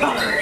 Go!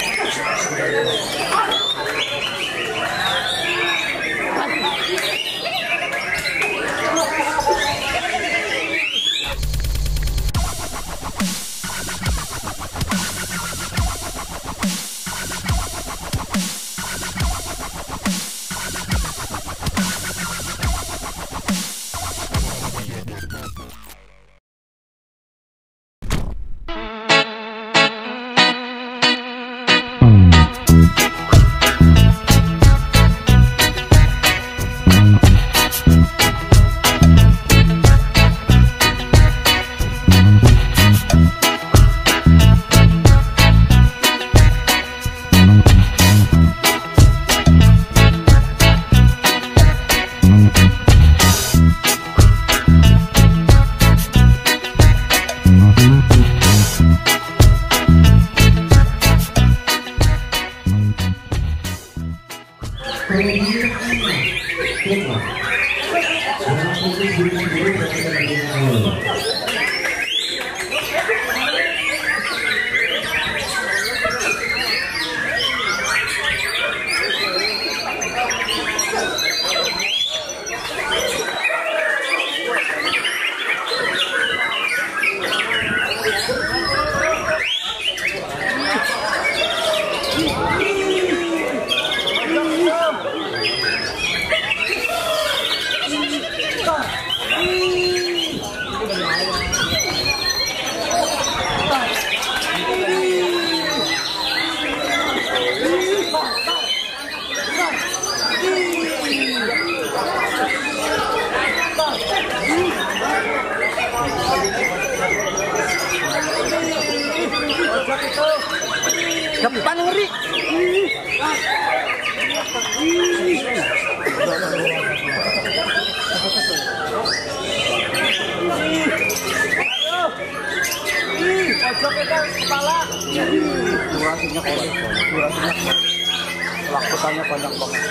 Thank you. Depan ngeri. Durasinya Lakukannya banyak banget.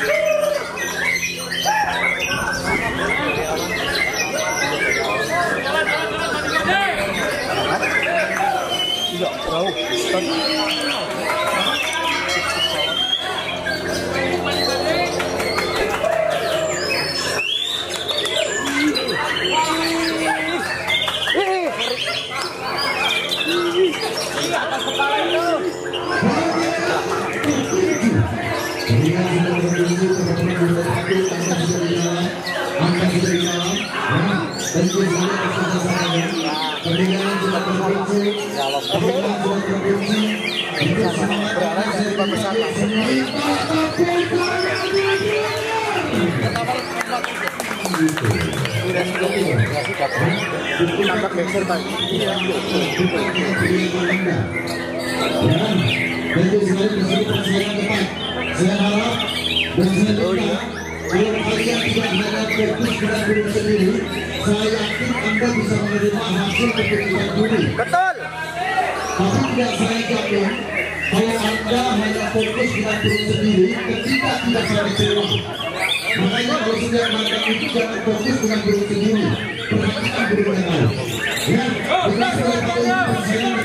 Saya harap dan saya kalian tidak hanya fokus pada diri sendiri, saya yakin Anda bisa menerima hasil keputusan juri. Betul. Tapi tidak saya jamin kalau Anda hanya fokus dengan diri sendiri, ketika tidak saya kecewa. Makanya kalau sudah makan itu jangan fokus dengan diri sendiri, perhatikan diri yang lain. Ya, dengan segala kalian persaingan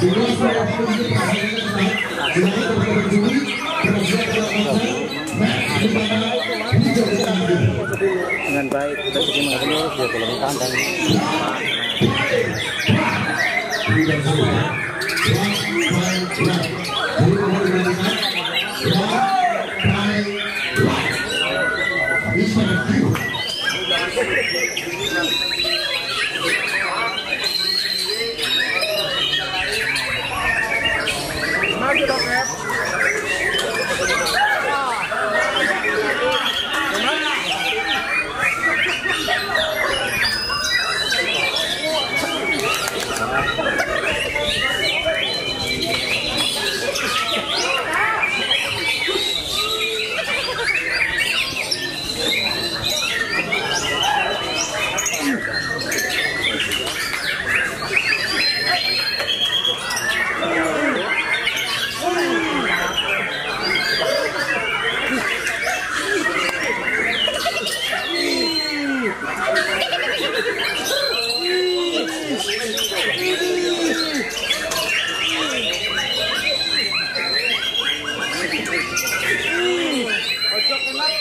dengan segala kalian persaingan dengan baik kita terima kasih sudah. します。